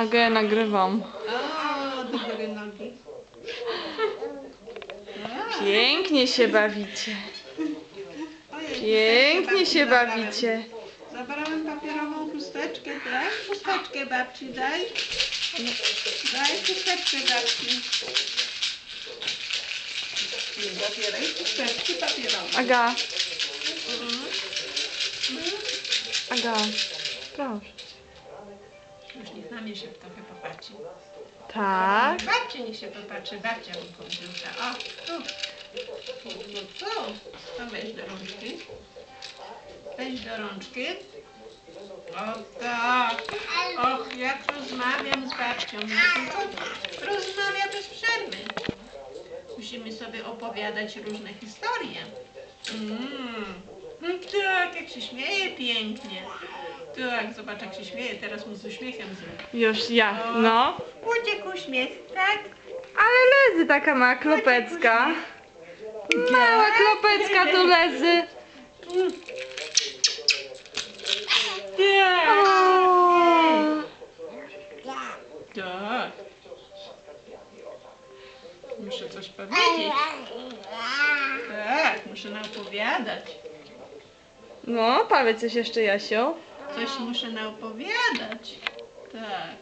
Nagrywam. O, do góry nogi. A, Pięknie się bawicie. Pięknie się bawicie. Zabrałem papierową chusteczkę, tak? Chusteczkę babci daj. Daj chusteczkę babci. Zabieraj chusteczki papierowej. Aga. Aga, proszę. Na mnie się trochę popatrzy. Tak. Babci niech się popatrzy, babcia mi komputer. O, tu. No co? To weź do rączki. Weź do rączki. O tak. Och, jak rozmawiam z babcią. No tylko rozmawia bez przerwy. Musimy sobie opowiadać różne historie. Mm. No tak, jak się śmieje pięknie. Tak, zobacz jak się śmieje, teraz mu z uśmiechem zrób. Już ja, no. Uciekł uśmiech, tak? Ale lezy taka ma klopecka. Mała klopecka tu lezy. Tak. O. Tak. Muszę coś powiedzieć. Tak, muszę naopowiadać. No, powiedz coś jeszcze Jasiu. Coś muszę naopowiadać. Tak.